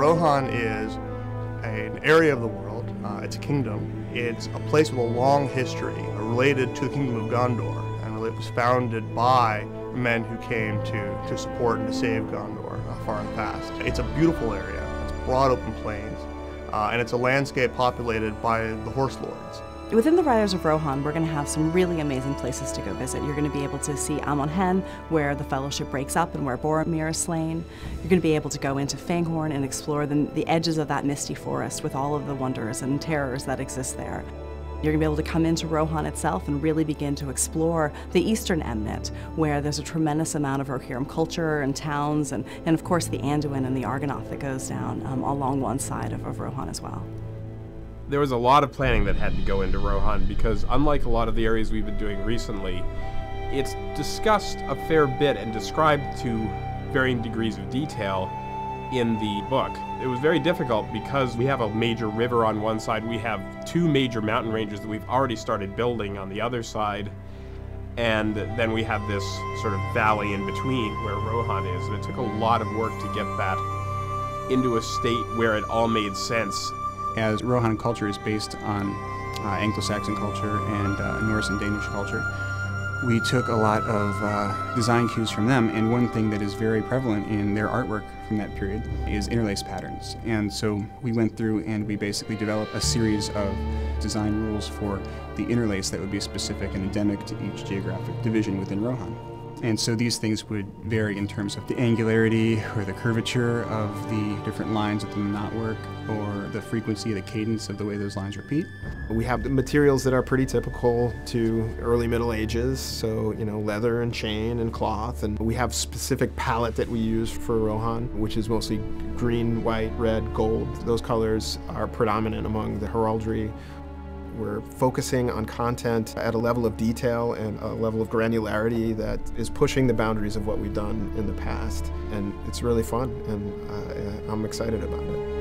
Rohan is an area of the world, uh, it's a kingdom. It's a place with a long history uh, related to the kingdom of Gondor, and it was founded by men who came to, to support and to save Gondor uh, far the past. It's a beautiful area, it's broad open plains, uh, and it's a landscape populated by the Horse Lords. Within the Riders of Rohan, we're going to have some really amazing places to go visit. You're going to be able to see Amon Hen, where the Fellowship breaks up and where Boromir is slain. You're going to be able to go into Fangorn and explore the, the edges of that misty forest with all of the wonders and terrors that exist there. You're going to be able to come into Rohan itself and really begin to explore the eastern Emnet, where there's a tremendous amount of Rohirrim culture and towns, and, and of course the Anduin and the Argonath that goes down um, along one side of, of Rohan as well there was a lot of planning that had to go into Rohan because, unlike a lot of the areas we've been doing recently, it's discussed a fair bit and described to varying degrees of detail in the book. It was very difficult because we have a major river on one side, we have two major mountain ranges that we've already started building on the other side, and then we have this sort of valley in between where Rohan is, and it took a lot of work to get that into a state where it all made sense as Rohan culture is based on uh, Anglo-Saxon culture and uh, Norse and Danish culture, we took a lot of uh, design cues from them, and one thing that is very prevalent in their artwork from that period is interlace patterns. And so we went through and we basically developed a series of design rules for the interlace that would be specific and endemic to each geographic division within Rohan. And so these things would vary in terms of the angularity or the curvature of the different lines within the knotwork or the frequency, the cadence of the way those lines repeat. We have the materials that are pretty typical to early Middle Ages, so, you know, leather and chain and cloth. And we have specific palette that we use for Rohan, which is mostly green, white, red, gold. Those colors are predominant among the heraldry we're focusing on content at a level of detail and a level of granularity that is pushing the boundaries of what we've done in the past. And it's really fun, and uh, I'm excited about it.